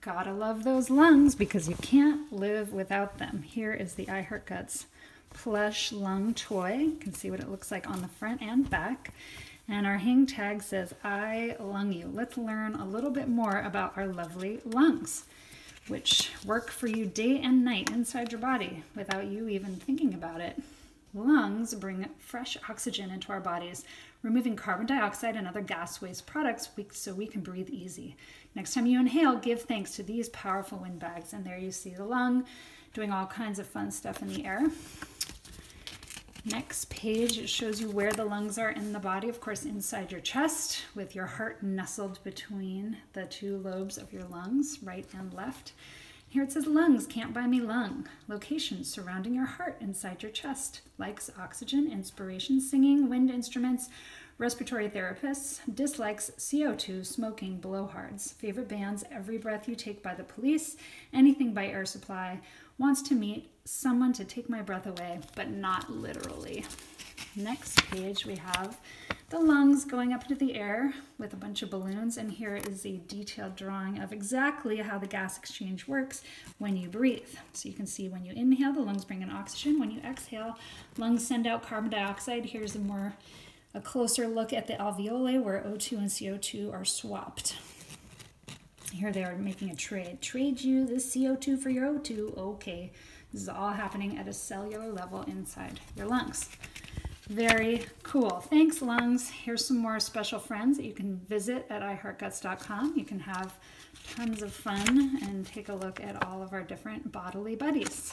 Gotta love those lungs because you can't live without them. Here is the I Heart Guts plush lung toy. You can see what it looks like on the front and back. And our hang tag says, I lung you. Let's learn a little bit more about our lovely lungs, which work for you day and night inside your body without you even thinking about it. Lungs bring fresh oxygen into our bodies, removing carbon dioxide and other gas waste products so we can breathe easy. Next time you inhale, give thanks to these powerful wind bags. And there you see the lung doing all kinds of fun stuff in the air. Next page, shows you where the lungs are in the body, of course, inside your chest, with your heart nestled between the two lobes of your lungs, right and left. Here it says lungs, can't buy me lung. Locations surrounding your heart inside your chest. Likes oxygen, inspiration, singing, wind instruments, respiratory therapists. Dislikes CO2, smoking, blowhards. Favorite bands, Every Breath You Take by the Police, anything by Air Supply. Wants to meet someone to take my breath away, but not literally. Next page, we have the lungs going up into the air with a bunch of balloons. And here is a detailed drawing of exactly how the gas exchange works when you breathe. So you can see when you inhale, the lungs bring in oxygen. When you exhale, lungs send out carbon dioxide. Here's a more a closer look at the alveoli where O2 and CO2 are swapped. Here they are making a trade. Trade you this CO2 for your O2. Okay, this is all happening at a cellular level inside your lungs. Very cool. Thanks, lungs. Here's some more special friends that you can visit at iheartguts.com. You can have tons of fun and take a look at all of our different bodily buddies.